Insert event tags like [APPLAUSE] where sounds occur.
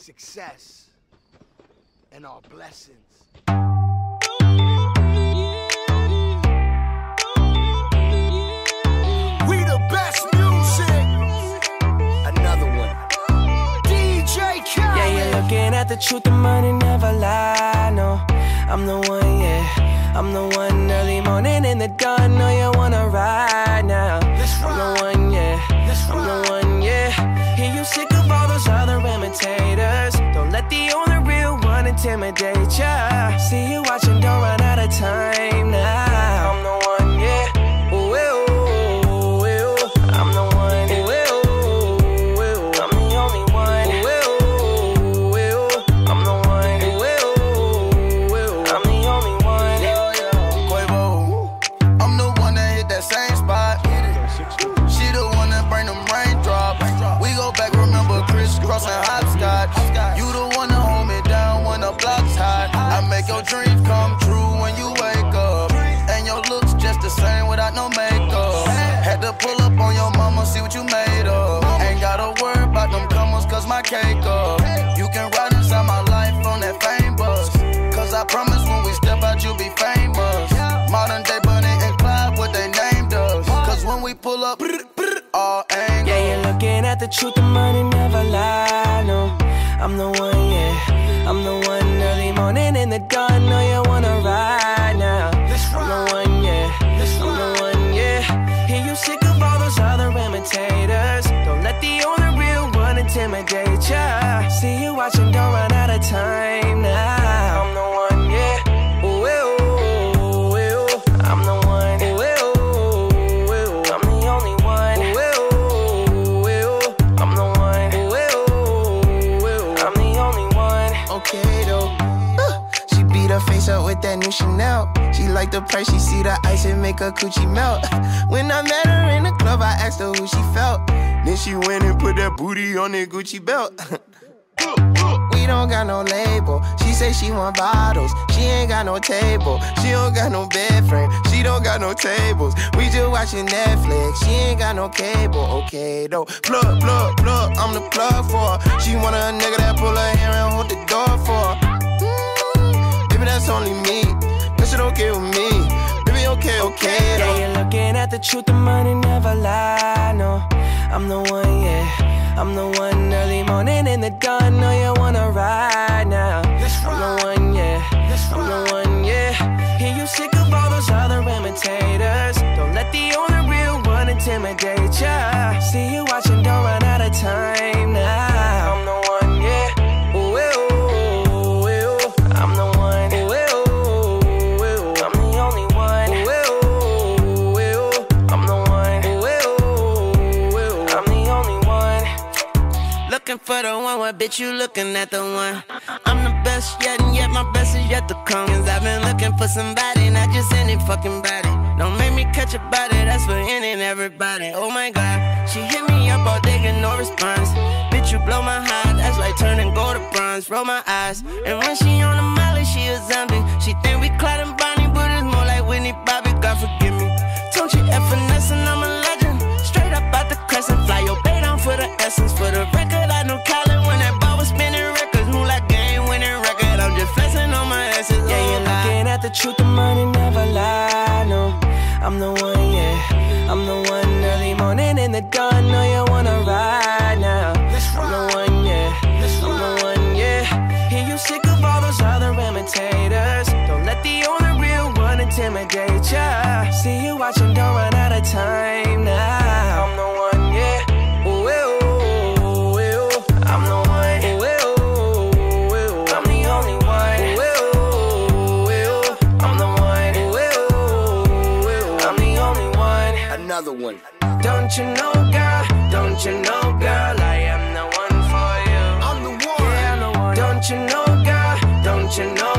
success, and our blessings. We the best music. Another one. DJ Khaled. Yeah, you're looking at the truth, the money never lie. No, I'm the one, yeah. I'm the one early morning in the dawn. Know you wanna ride ya. See you watching, on your mama, see what you made of. Ain't gotta worry about them comers, cause my cake up. You can ride inside my life on that fame bus. Cause I promise when we step out, you'll be famous. Modern day Bonnie and Clyde, what they named us. Cause when we pull up, all angles. Yeah, you're looking at the truth, the money never lie. No, I'm the one, She like the price, she see the ice and make her coochie melt. [LAUGHS] When I met her in the club, I asked her who she felt. Then she went and put that booty on that Gucci belt. [LAUGHS] We don't got no label. She say she want bottles. She ain't got no table. She don't got no bed frame. She don't got no tables. We just watching Netflix. She ain't got no cable. Okay though. Plug, plug, plug. I'm the plug for her. She want a nigga that pull her hair and hold the door for her. Mm, that's only me. Shit okay with me. Baby, okay, okay Yeah, though. you're looking at the truth, the money never lie. No, I'm the one, yeah. I'm the one early morning in the dawn. Know you wanna ride now. I'm the one, yeah. I'm the one, yeah. Hear you sick of all those other imitators. Looking for the one, what bitch you looking at the one? I'm the best yet, and yet my best is yet to come. Cause I've been looking for somebody, not just any fucking body. Don't make me catch a body, that's for any and everybody. Oh my god, she hit me up all day, get no response. Bitch, you blow my heart, that's like turning gold to bronze. Roll my eyes, and when she on the molly, she a zombie. The truth, the money never lie. No, I'm the one, yeah. I'm the one early morning in the dawn. Know you wanna ride now. I'm the one, yeah. I'm the one, yeah. Hear you sick of all those other imitators. Don't let the only real one intimidate ya. See you watching, don't run out of time now. I'm the one, one. Don't you know, girl? Don't you know, girl? I am the one for you. I'm the one. Yeah, I'm the one. Don't you know, girl? Don't you know,